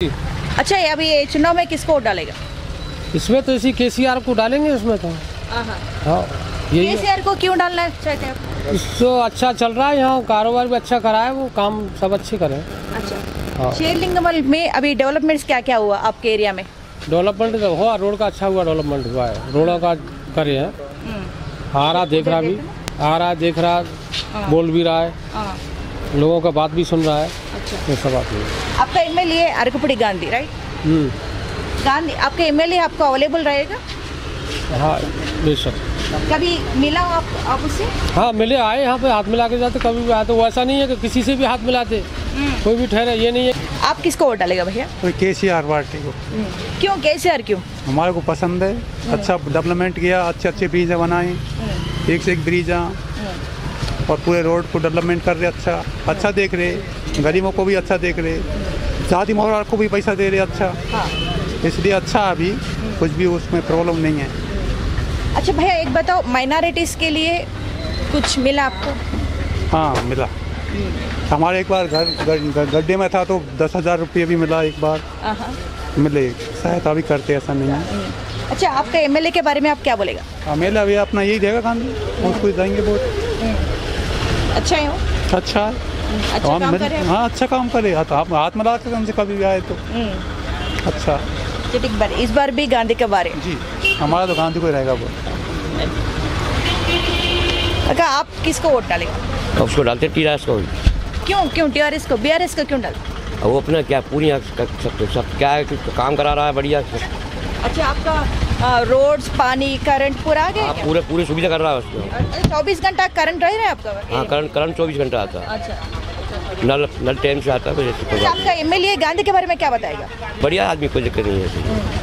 अच्छा ये अभी चुनाव में किसको वोट डालेगा? इसमें तो इसी के को डालेंगे इसमें तो। हाँ यही है। केसीआर को क्यों डालना चाहते हैं? इसको अच्छा चल रहा है यहाँ कारोबार भी अच्छा करा है वो काम सब अच्छे करे। अच्छा। हाँ। शेरलिंगमल में अभी डेवलपमेंट्स क्या क्या हुआ आपके एरिया में? डेवलपमेंट तो हुआ रोड का अच्छा हुआ डेवलपमेंट हुआ है। रोडों का करे हैं। आ रहा देख रहा भी आ रहा देख रहा बोल भी रहा है। हाँ, लोगों का बात भी सुन रहा है। अच्छा। ये सब बात है। आपका अरकपुड़ी गांधी राइट हम्म, गांधी आपका एमएलए आपको अवेलेबल रहेगा? हाँ बेशक कभी मिला आप, आप उससे हाँ मिले आए यहाँ पे हाथ मिला के जाते कभी भी आए तो वैसा नहीं है कि किसी से भी हाथ मिलाते। कोई भी ठहरे ये नहीं है। आप किसको वोट डालेगा भैया? तो के सी आर पार्टी को। क्यों केसीआर क्यों? हमारे को पसंद है। अच्छा डेवलपमेंट किया अच्छे अच्छे ब्रिज बनाए। एक से एक ब्रिज और पूरे रोड को डेवलपमेंट कर रहे अच्छा अच्छा देख रहे। गरीबों को भी अच्छा देख रहे शादी मोहर को भी पैसा दे रहे अच्छा। हाँ। इसलिए अच्छा अभी कुछ भी उसमें प्रॉब्लम नहीं है। अच्छा भैया एक बताओ माइनॉरिटीज के लिए कुछ मिला आपको? हाँ मिला। हमारे एक बार घर गड्ढे में था तो दस हज़ार रुपये भी मिला एक बार। हाँ। मिले सहायता भी करते ऐसा नहीं है। अच्छा आपका एमएलए के बारे में आप क्या बोलेगा? मेला भी अपना यही देगा गांधी उसको देंगे वोट। अच्छा है अच्छा। है अच्छा हम काम मिल- कर रहे हैं? हाँ अच्छा काम करे हाँ, तो आप हाथ मिला के हमसे कभी भी आए तो। हम्म, अच्छा। ठीक बार इस बार भी गांधी के बारे। जी हमारा तो गांधी को रहेगा वो अगर आप किसको वोट डालेगा? उसको डालते टीआरएस को क्यों क्यों टीआरएस को? बीआरएस को क्यों डालते वो अपना क्या पूरी सब, सब, सब क्या है काम करा रहा है बढ़िया। अच्छा आपका रोड्स पानी करंट पूरा गया हाँ, पूरे पूरी सुविधा कर रहा है उसको अच्छा, चौबीस घंटा करंट रह रहा है आपका? हाँ, करंट करंट चौबीस घंटा आता है। अच्छा। नल नल टाइम से आता है अच्छा, आपका एम एल गांधी के बारे में क्या बताएगा? बढ़िया आदमी कोई दिक्कत नहीं है। हम्म।